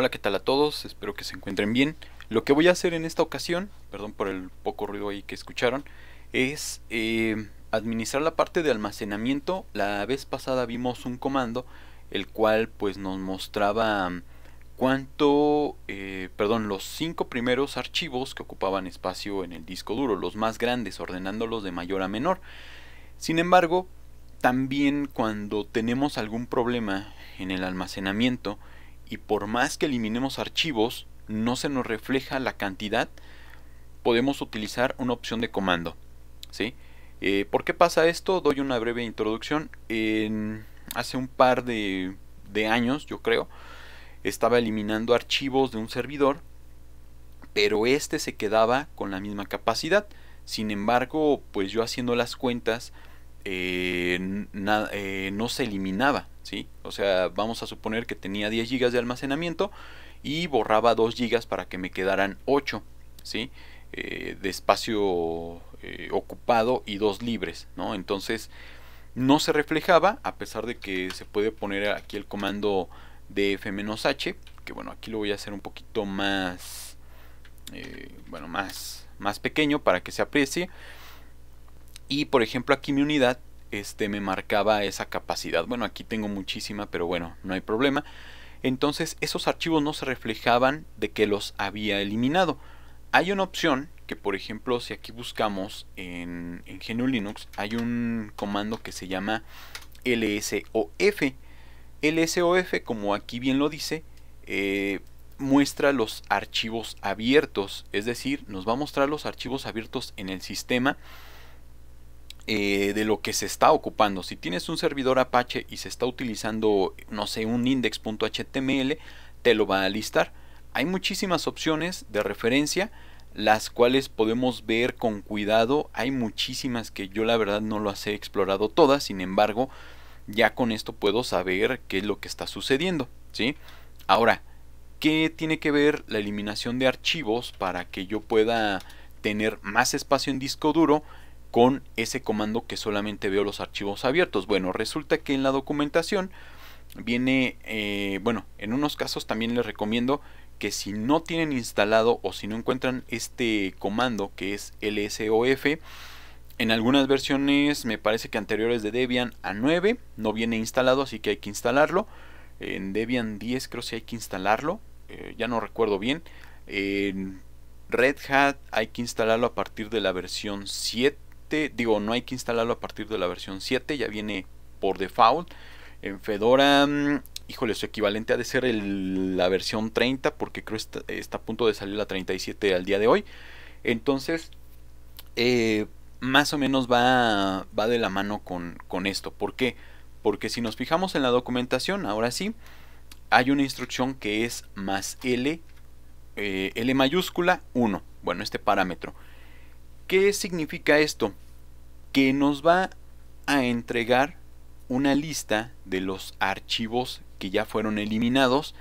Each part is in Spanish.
Hola, ¿qué tal a todos? Espero que se encuentren bien. Lo que voy a hacer en esta ocasión, perdón por el poco ruido ahí que escucharon, es eh, administrar la parte de almacenamiento. La vez pasada vimos un comando el cual pues nos mostraba cuánto, eh, perdón, los cinco primeros archivos que ocupaban espacio en el disco duro, los más grandes, ordenándolos de mayor a menor. Sin embargo, también cuando tenemos algún problema en el almacenamiento y por más que eliminemos archivos, no se nos refleja la cantidad, podemos utilizar una opción de comando. ¿sí? Eh, ¿Por qué pasa esto? Doy una breve introducción. En, hace un par de, de años, yo creo, estaba eliminando archivos de un servidor, pero este se quedaba con la misma capacidad. Sin embargo, pues yo haciendo las cuentas, eh, eh, no se eliminaba, ¿sí? O sea, vamos a suponer que tenía 10 GB de almacenamiento y borraba 2 GB para que me quedaran 8, ¿sí? Eh, de espacio ocupado y 2 libres, ¿no? Entonces, no se reflejaba, a pesar de que se puede poner aquí el comando df-h, que bueno, aquí lo voy a hacer un poquito más, bueno, más, más pequeño para que se aprecie y por ejemplo aquí mi unidad este me marcaba esa capacidad. Bueno aquí tengo muchísima pero bueno no hay problema. Entonces esos archivos no se reflejaban de que los había eliminado. Hay una opción que por ejemplo si aquí buscamos en, en GNU Linux hay un comando que se llama lsof lsof como aquí bien lo dice eh, muestra los archivos abiertos. Es decir nos va a mostrar los archivos abiertos en el sistema eh, de lo que se está ocupando. Si tienes un servidor Apache y se está utilizando, no sé, un index.html, te lo va a listar. Hay muchísimas opciones de referencia, las cuales podemos ver con cuidado. Hay muchísimas que yo la verdad no las he explorado todas, sin embargo, ya con esto puedo saber qué es lo que está sucediendo. ¿sí? Ahora, ¿qué tiene que ver la eliminación de archivos para que yo pueda tener más espacio en disco duro? Con ese comando que solamente veo los archivos abiertos. Bueno, resulta que en la documentación viene, eh, bueno, en unos casos también les recomiendo que si no tienen instalado o si no encuentran este comando que es lsof, en algunas versiones me parece que anteriores de Debian a 9 no viene instalado, así que hay que instalarlo. En Debian 10 creo que hay que instalarlo, eh, ya no recuerdo bien. En Red Hat hay que instalarlo a partir de la versión 7 digo, no hay que instalarlo a partir de la versión 7, ya viene por default. En Fedora, mm, híjole, su equivalente ha de ser la versión 30, porque creo que está, a punto de salir la 37 al día de hoy. Entonces, eh, más o menos va, va de la mano con, con esto. ¿Por qué? Porque si nos fijamos en la documentación, ahora sí, hay una instrucción que es más L, eh, L mayúscula 1. Bueno, este parámetro. ¿Qué significa esto? Que nos va a entregar una lista de los archivos que ya fueron eliminados,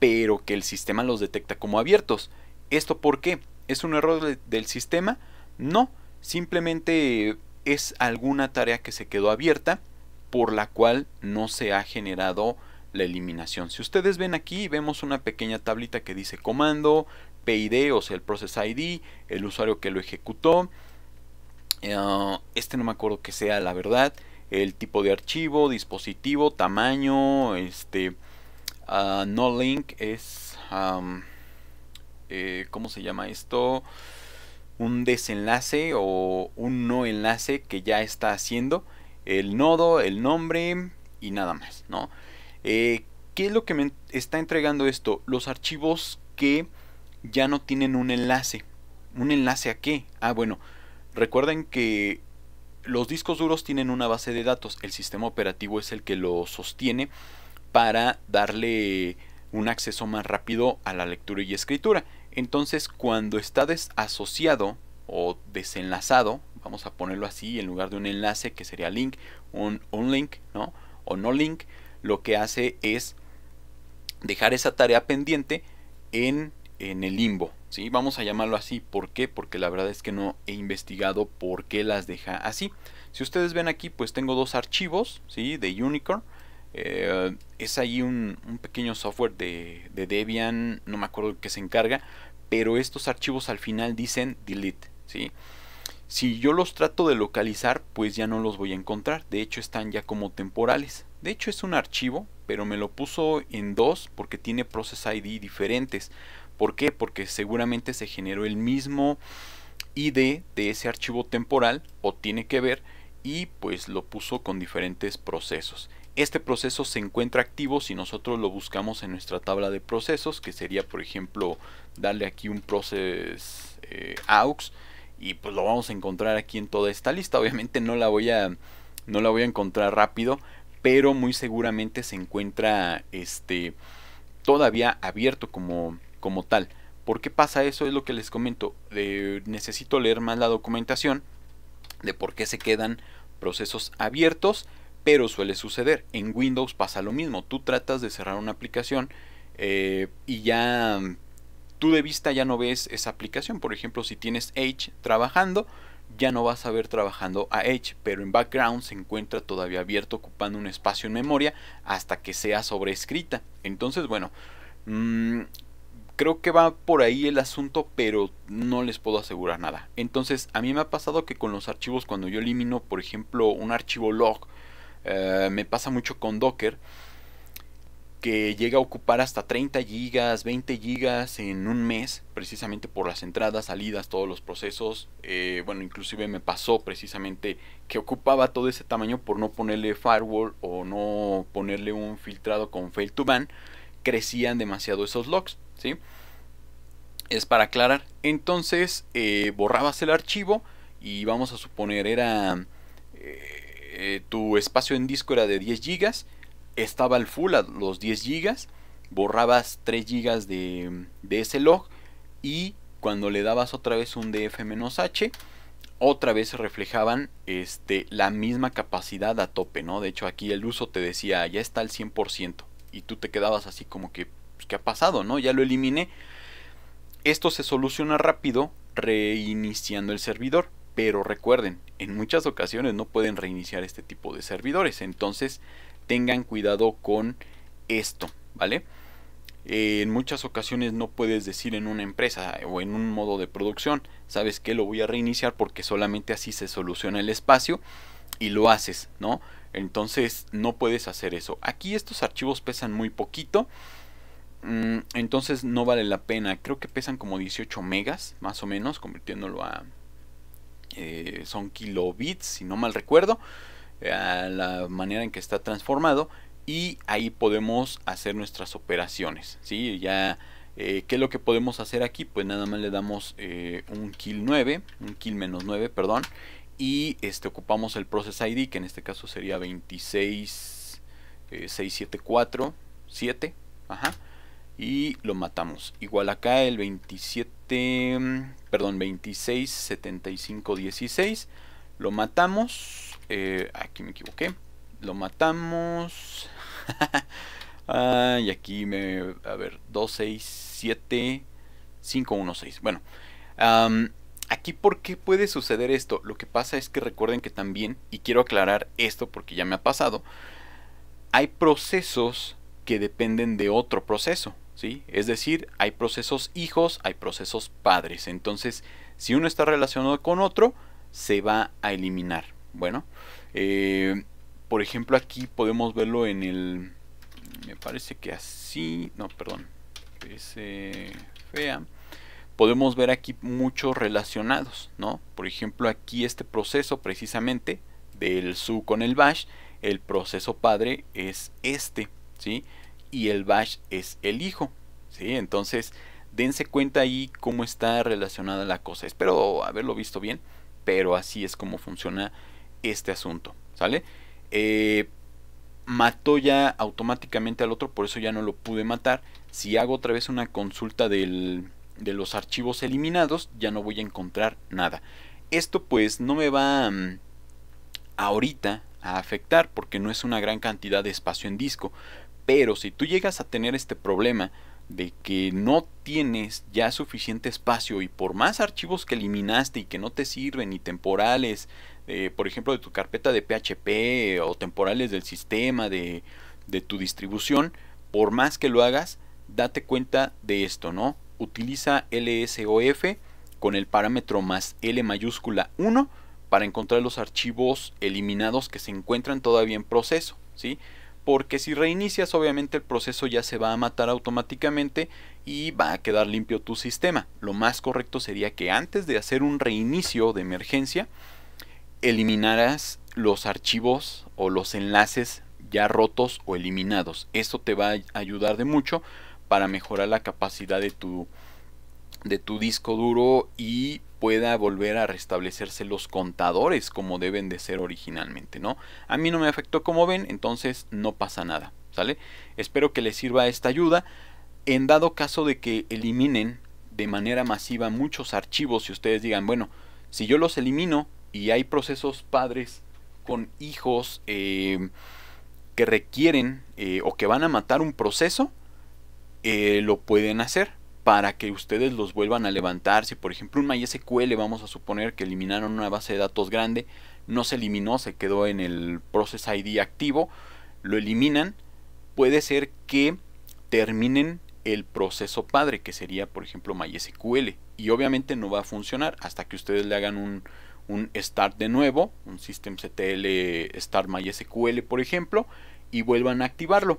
pero que el sistema los detecta como abiertos. ¿Esto por qué? ¿Es un error del sistema? No, simplemente es alguna tarea que se quedó abierta por la cual no se ha generado la eliminación. Si ustedes ven aquí, vemos una pequeña tablita que dice comando, PID, o sea, el Process ID, el usuario que lo ejecutó. Eh, este no me acuerdo que sea la verdad. El tipo de archivo, dispositivo, tamaño, este, uh, no link es, eh, ¿cómo se llama esto? Un desenlace o un no enlace que ya está haciendo. El nodo, el nombre y nada más, ¿no? Eh, ¿Qué es lo que me está entregando esto? Los archivos que ya no tienen un enlace. ¿Un enlace a qué? Ah, bueno, recuerden que los discos duros tienen una base de datos, el sistema operativo es el que lo sostiene para darle un acceso más rápido a la lectura y escritura. Entonces, cuando está desasociado o desenlazado, vamos a ponerlo así, en lugar de un enlace que sería link, un, un link, ¿no? O no link, lo que hace es dejar esa tarea pendiente en en el limbo. ¿sí? Vamos a llamarlo así. ¿Por qué? Porque la verdad es que no he investigado por qué las deja así. Si ustedes ven aquí, pues tengo dos archivos ¿sí? de Unicorn. Eh, es ahí un, pequeño software de, de, Debian, no me acuerdo qué se encarga, pero estos archivos al final dicen delete, ¿sí? Si yo los trato de localizar, pues ya no los voy a encontrar. De hecho, están ya como temporales. De hecho, es un archivo, pero me lo puso en dos porque tiene process ID diferentes. ¿Por qué? Porque seguramente se generó el mismo ID de ese archivo temporal o tiene que ver y pues lo puso con diferentes procesos. Este proceso se encuentra activo si nosotros lo buscamos en nuestra tabla de procesos, que sería por ejemplo darle aquí un process eh, aux y pues lo vamos a encontrar aquí en toda esta lista. Obviamente no la voy a no la voy a encontrar rápido, pero muy seguramente se encuentra este todavía abierto como como tal. ¿Por qué pasa eso? Es lo que les comento. necesito leer más la documentación de por qué se quedan procesos abiertos, pero suele suceder. En Windows pasa lo mismo. Tú tratas de cerrar una aplicación eh, y ya tú de vista ya no ves esa aplicación. Por ejemplo, si tienes Edge trabajando, ya no vas a ver trabajando a Edge, pero en background se encuentra todavía abierto ocupando un espacio en memoria hasta que sea sobrescrita. Entonces, bueno, mmm, Creo que va por ahí el asunto, pero no les puedo asegurar nada. Entonces, a mí me ha pasado que con los archivos, cuando yo elimino, por ejemplo, un archivo log, eh, me pasa mucho con Docker, que llega a ocupar hasta 30 gigas, 20 gigas en un mes, precisamente por las entradas, salidas, todos los procesos. Eh, bueno, inclusive me pasó precisamente que ocupaba todo ese tamaño por no ponerle firewall o no ponerle un filtrado con fail to ban, crecían demasiado esos logs. ¿Sí? Es para aclarar. Entonces eh, borrabas el archivo y vamos a suponer era eh, tu espacio en disco era de 10 GB, estaba al full a los 10 GB, borrabas 3 GB de, de ese log y cuando le dabas otra vez un df-h otra vez se reflejaban este, la misma capacidad a tope, ¿no? De hecho aquí el uso te decía ya está al 100% y tú te quedabas así como que pues, ¿qué ha pasado? ¿no? Ya lo eliminé. Esto se soluciona rápido reiniciando el servidor. Pero recuerden, en muchas ocasiones no pueden reiniciar este tipo de servidores. Entonces tengan cuidado con esto, ¿vale? en muchas ocasiones no puedes decir en una empresa o en un modo de producción, sabes que lo voy a reiniciar porque solamente así se soluciona el espacio y lo haces, ¿no? Entonces no puedes hacer eso. Aquí estos archivos pesan muy poquito entonces no vale la pena. Creo que pesan como 18 megas, más o menos, convirtiéndolo a... Eh, son kilobits, si no mal recuerdo, a la manera en que está transformado. Y ahí podemos hacer nuestras operaciones. ¿sí? Ya, eh, ¿Qué es lo que podemos hacer aquí? Pues nada más le damos eh, un kill 9, un kill menos 9, perdón. Y este, ocupamos el process ID, que en este caso sería 26674 7. Ajá y lo matamos. Igual acá el 27, perdón, 26, 75, 16. Lo matamos. Eh, aquí me equivoqué. Lo matamos. y aquí me. A ver, 2, 6, 7, 5, 1, 6. Bueno. aquí, ¿por qué puede suceder esto? Lo que pasa es que recuerden que también, y quiero aclarar esto porque ya me ha pasado, hay procesos que dependen de otro proceso. Es decir, hay procesos hijos, hay procesos padres. Entonces, si uno está relacionado con otro, se va a eliminar. Bueno, eh, por ejemplo, aquí podemos verlo en el... Me parece que así... No, perdón. Es fea. Podemos ver aquí muchos relacionados, ¿no? Por ejemplo, aquí este proceso precisamente del su con el bash, el proceso padre es este, ¿sí? Y el bash es el hijo. ¿sí? Entonces, dense cuenta ahí cómo está relacionada la cosa. Espero haberlo visto bien, pero así es como funciona este asunto. ¿Sale? Eh, mató ya automáticamente al otro, por eso ya no lo pude matar. Si hago otra vez una consulta del, de los archivos eliminados, ya no voy a encontrar nada. Esto pues no me va mm, ahorita a afectar porque no es una gran cantidad de espacio en disco. Pero si tú llegas a tener este problema de que no tienes ya suficiente espacio y por más archivos que eliminaste y que no te sirven ni temporales, eh, por ejemplo de tu carpeta de PHP o temporales del sistema, de de tu distribución, por más que lo hagas, date cuenta de esto, ¿no? Utiliza LSOF con el parámetro más L mayúscula 1 para encontrar los archivos eliminados que se encuentran todavía en proceso, ¿sí? Porque si reinicias, obviamente el proceso ya se va a matar automáticamente y va a quedar limpio tu sistema. Lo más correcto sería que antes de hacer un reinicio de emergencia, eliminaras los archivos o los enlaces ya rotos o eliminados. Esto te va a ayudar de mucho para mejorar la capacidad de tu, de tu disco duro y pueda volver a restablecerse los contadores como deben de ser originalmente, ¿no? A mí no me afectó como ven, entonces no pasa nada, ¿sale? Espero que les sirva esta ayuda. En dado caso de que eliminen de manera masiva muchos archivos y ustedes digan, bueno, si yo los elimino y hay procesos padres con hijos eh, que requieren eh, o que van a matar un proceso, eh, lo pueden hacer para que ustedes los vuelvan a levantar. Si por ejemplo un MySQL vamos a suponer que eliminaron una base de datos grande, no se eliminó, se quedó en el Process ID activo, lo eliminan, puede ser que terminen el proceso padre, que sería por ejemplo MySQL, y obviamente no va a funcionar hasta que ustedes le hagan un, un start de nuevo, un systemctl start MySQL por ejemplo, y vuelvan a activarlo.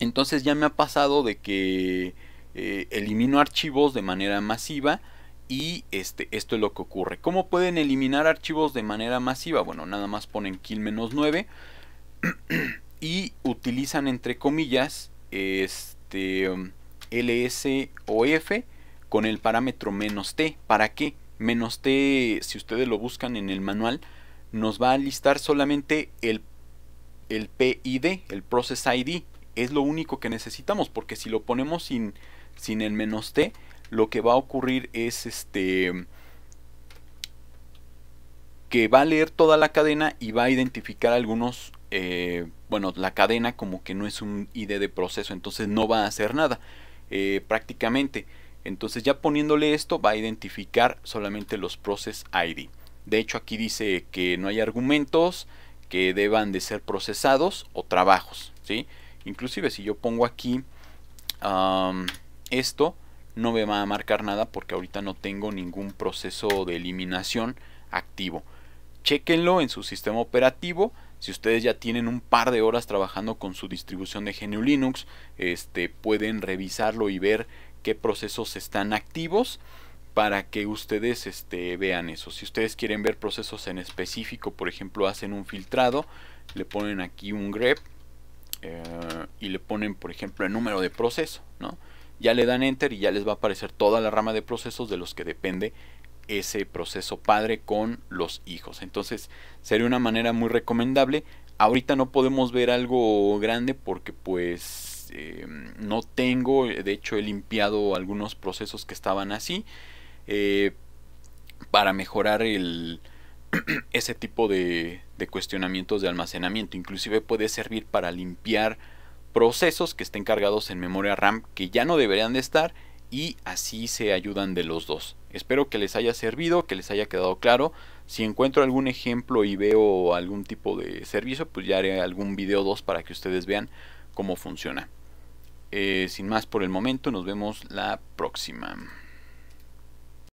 Entonces ya me ha pasado de que eh, elimino archivos de manera masiva y este, esto es lo que ocurre. ¿Cómo pueden eliminar archivos de manera masiva? Bueno, nada más ponen kill menos 9 y utilizan entre comillas este lsof con el parámetro menos t. ¿Para qué? Menos t, si ustedes lo buscan en el manual, nos va a listar solamente el, el PID, el Process ID, es lo único que necesitamos, porque si lo ponemos sin, sin el menos t, lo que va a ocurrir es este que va a leer toda la cadena y va a identificar algunos, eh, bueno, la cadena como que no es un ID de proceso, entonces no va a hacer nada eh, prácticamente. Entonces ya poniéndole esto va a identificar solamente los process ID. De hecho aquí dice que no hay argumentos que deban de ser procesados o trabajos, ¿sí? Inclusive si yo pongo aquí esto, no me va a marcar nada porque ahorita no tengo ningún proceso de eliminación activo. Chequenlo en su sistema operativo. Si ustedes ya tienen un par de horas trabajando con su distribución de GNU Linux, este, pueden revisarlo y ver qué procesos están activos para que ustedes este, vean eso. Si ustedes quieren ver procesos en específico, por ejemplo, hacen un filtrado, le ponen aquí un grep eh, y le ponen por ejemplo el número de proceso ¿no? Ya le dan enter y ya les va a aparecer toda la rama de procesos de los que depende ese proceso padre con los hijos entonces sería una manera muy recomendable ahorita no podemos ver algo grande porque pues eh, no tengo de hecho he limpiado algunos procesos que estaban así eh, para mejorar el ese tipo de, de cuestionamientos de almacenamiento. Inclusive puede servir para limpiar procesos que estén cargados en memoria RAM que ya no deberían de estar y así se ayudan de los dos. Espero que les haya servido, que les haya quedado claro. Si encuentro algún ejemplo y veo algún tipo de servicio, pues ya haré algún video 2 para que ustedes vean cómo funciona. Eh, sin más por el momento, nos vemos la próxima.